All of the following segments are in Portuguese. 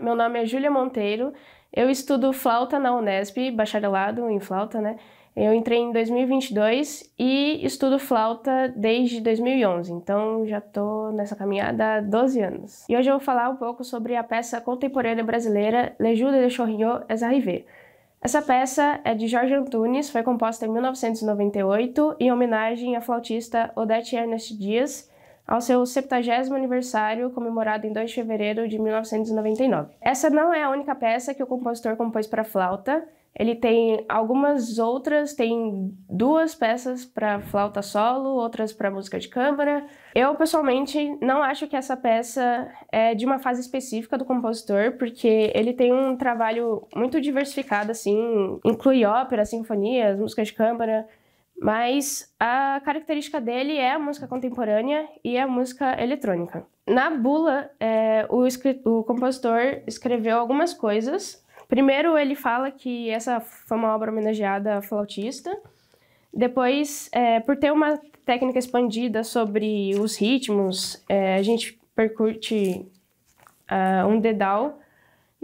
meu nome é Júlia Monteiro, eu estudo flauta na Unesp, bacharelado em flauta, né? Eu entrei em 2022 e estudo flauta desde 2011, então já estou nessa caminhada há 12 anos. E hoje eu vou falar um pouco sobre a peça contemporânea brasileira Le Jeu de Chorignon es arrivé. Essa peça é de Jorge Antunes, foi composta em 1998 em homenagem à flautista Odete Ernest Dias, ao seu 70 aniversário, comemorado em 2 de fevereiro de 1999. Essa não é a única peça que o compositor compôs para flauta. Ele tem algumas outras, tem duas peças para flauta solo, outras para música de câmara. Eu, pessoalmente, não acho que essa peça é de uma fase específica do compositor, porque ele tem um trabalho muito diversificado, assim, inclui ópera, sinfonias, música de câmara, mas a característica dele é a música contemporânea e a música eletrônica. Na bula, é, o, o compositor escreveu algumas coisas. Primeiro, ele fala que essa foi uma obra homenageada à flautista. Depois, é, por ter uma técnica expandida sobre os ritmos, é, a gente percute uh, um dedal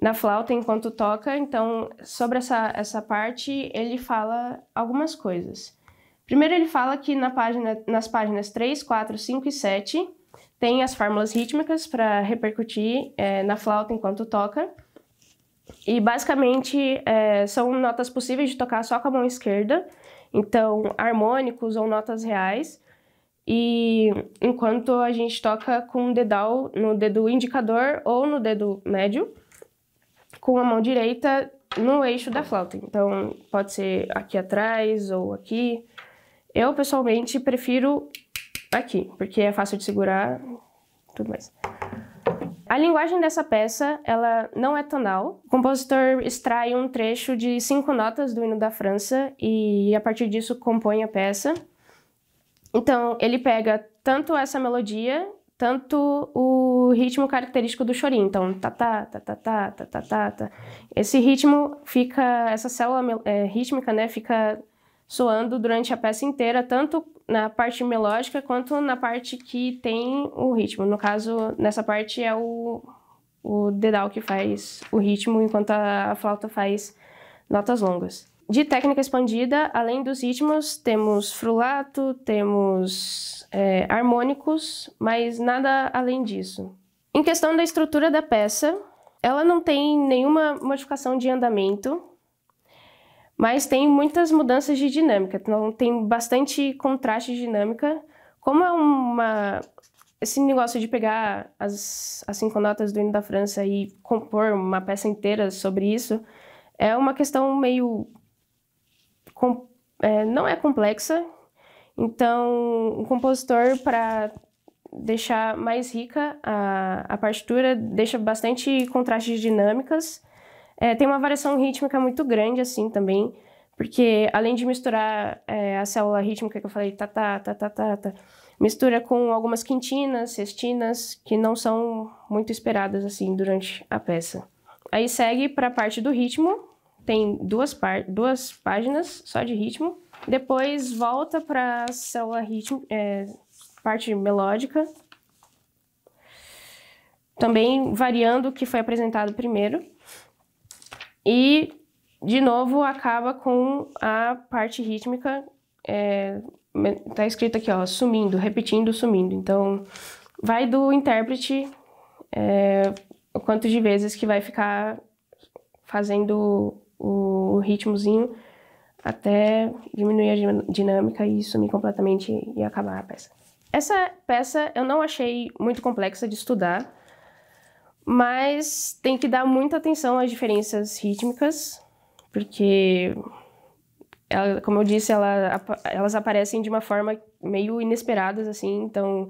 na flauta enquanto toca. Então, sobre essa, essa parte, ele fala algumas coisas. Primeiro ele fala que na página, nas páginas 3, 4, 5 e 7 tem as fórmulas rítmicas para repercutir é, na flauta enquanto toca. E basicamente é, são notas possíveis de tocar só com a mão esquerda, então harmônicos ou notas reais. E enquanto a gente toca com o dedal no dedo indicador ou no dedo médio, com a mão direita no eixo da flauta. Então pode ser aqui atrás ou aqui. Eu, pessoalmente, prefiro aqui, porque é fácil de segurar tudo mais. A linguagem dessa peça, ela não é tonal. O compositor extrai um trecho de cinco notas do hino da França e, a partir disso, compõe a peça. Então, ele pega tanto essa melodia, tanto o ritmo característico do chorinho. Então, tá tá tá tá tá tá tá tá. tá. Esse ritmo fica, essa célula é, rítmica, né, fica soando durante a peça inteira, tanto na parte melódica quanto na parte que tem o ritmo. No caso, nessa parte é o, o dedal que faz o ritmo, enquanto a, flauta faz notas longas. De técnica expandida, além dos ritmos, temos frulato, temos é, harmônicos, mas nada além disso. Em questão da estrutura da peça, ela não tem nenhuma modificação de andamento, mas tem muitas mudanças de dinâmica, então tem bastante contraste de dinâmica. Como é uma esse negócio de pegar as, as cinco notas do hino da França e compor uma peça inteira sobre isso é uma questão meio com, é, não é complexa. Então, o compositor para deixar mais rica a, a partitura deixa bastante contrastes dinâmicas é, tem uma variação rítmica muito grande, assim, também, porque além de misturar é, a célula rítmica que eu falei, tá, tá, tá, tá, tá, tá, mistura com algumas quintinas, sextinas, que não são muito esperadas, assim, durante a peça. Aí segue para a parte do ritmo, tem duas, duas páginas só de ritmo, depois volta para a célula ritmo, é, parte melódica, também variando o que foi apresentado primeiro. E, de novo, acaba com a parte rítmica, é, tá escrito aqui, ó, sumindo, repetindo, sumindo. Então, vai do intérprete é, o quanto de vezes que vai ficar fazendo o, o ritmozinho até diminuir a dinâmica e sumir completamente e acabar a peça. Essa peça eu não achei muito complexa de estudar, mas tem que dar muita atenção às diferenças rítmicas, porque, ela, como eu disse, ela, elas aparecem de uma forma meio inesperadas, assim, então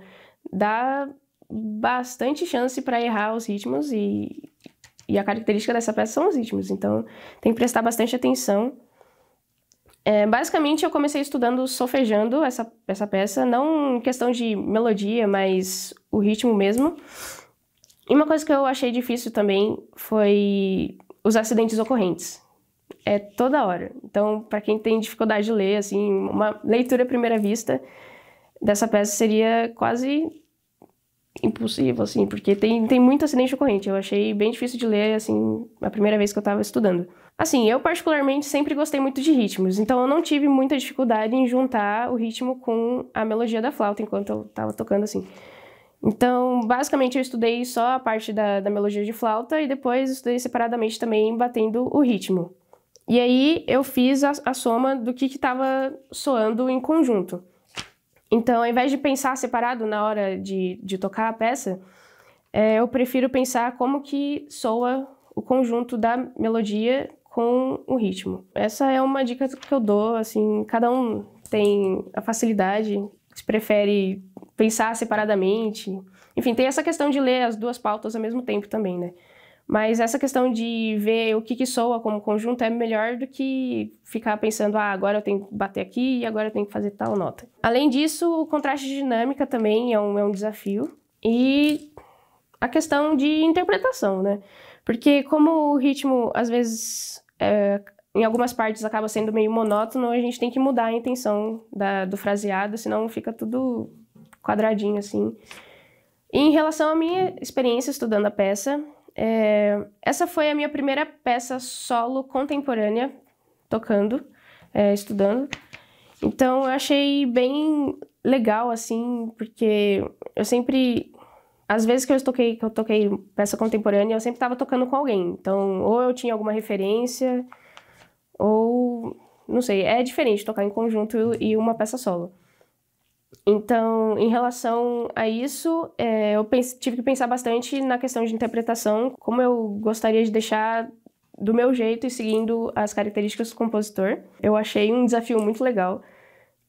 dá bastante chance para errar os ritmos e, e a característica dessa peça são os ritmos, então tem que prestar bastante atenção. É, basicamente, eu comecei estudando solfejando essa, essa peça, não em questão de melodia, mas o ritmo mesmo. E uma coisa que eu achei difícil também foi os acidentes ocorrentes. É toda hora. Então, para quem tem dificuldade de ler, assim, uma leitura à primeira vista dessa peça seria quase impossível, assim, porque tem, tem muito acidente ocorrente. Eu achei bem difícil de ler, assim, a primeira vez que eu estava estudando. Assim, eu particularmente sempre gostei muito de ritmos, então eu não tive muita dificuldade em juntar o ritmo com a melodia da flauta enquanto eu estava tocando, assim. Então, basicamente, eu estudei só a parte da, da melodia de flauta e depois estudei separadamente também batendo o ritmo. E aí eu fiz a, a soma do que estava soando em conjunto. Então, ao invés de pensar separado na hora de, de tocar a peça, é, eu prefiro pensar como que soa o conjunto da melodia com o ritmo. Essa é uma dica que eu dou, assim, cada um tem a facilidade, se prefere pensar separadamente. Enfim, tem essa questão de ler as duas pautas ao mesmo tempo também, né? Mas essa questão de ver o que, que soa como conjunto é melhor do que ficar pensando, ah, agora eu tenho que bater aqui e agora eu tenho que fazer tal nota. Além disso, o contraste de dinâmica também é um, é um desafio. E a questão de interpretação, né? Porque como o ritmo, às vezes, é, em algumas partes acaba sendo meio monótono, a gente tem que mudar a intenção da, do fraseado, senão fica tudo quadradinho, assim. E em relação à minha experiência estudando a peça, é, essa foi a minha primeira peça solo contemporânea, tocando, é, estudando. Então eu achei bem legal, assim, porque eu sempre. Às vezes que eu toquei, que eu toquei peça contemporânea, eu sempre estava tocando com alguém. Então, ou eu tinha alguma referência, ou. Não sei, é diferente tocar em conjunto e uma peça solo. Então, em relação a isso, é, eu pense, tive que pensar bastante na questão de interpretação, como eu gostaria de deixar do meu jeito e seguindo as características do compositor. Eu achei um desafio muito legal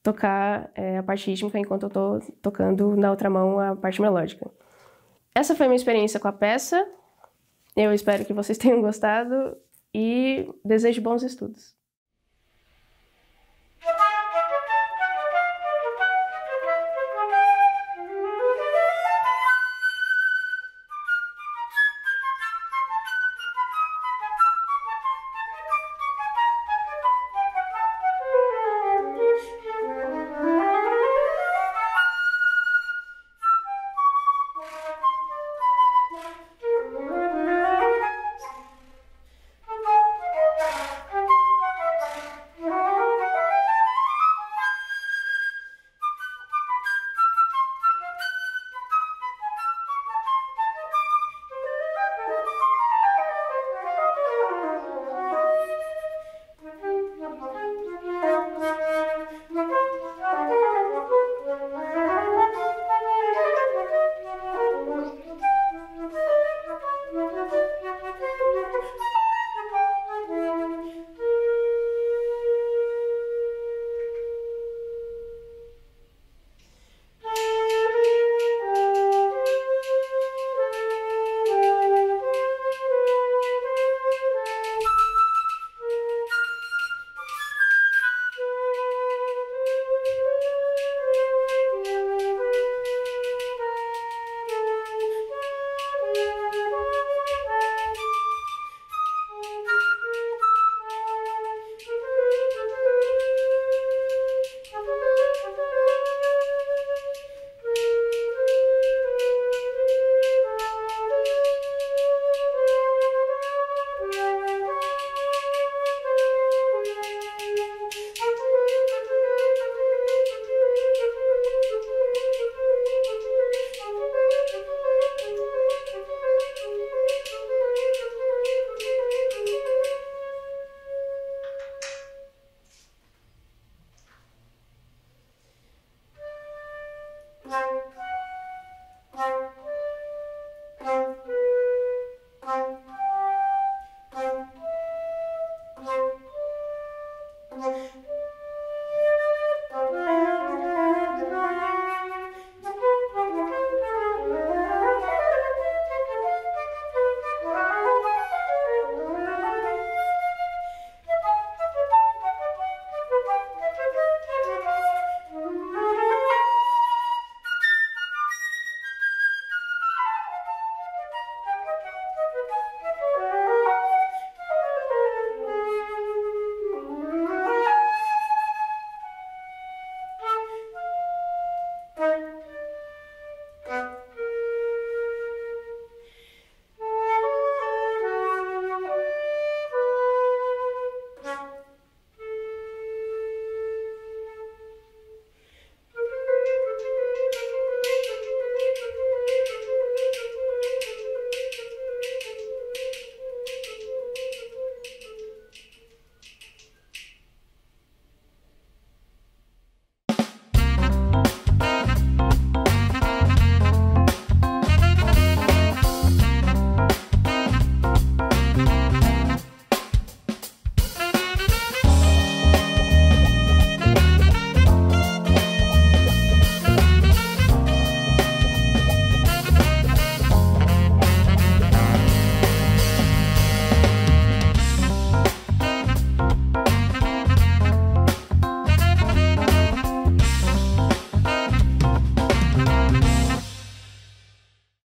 tocar é, a parte rítmica enquanto eu estou tocando na outra mão a parte melódica. Essa foi minha experiência com a peça. Eu espero que vocês tenham gostado e desejo bons estudos.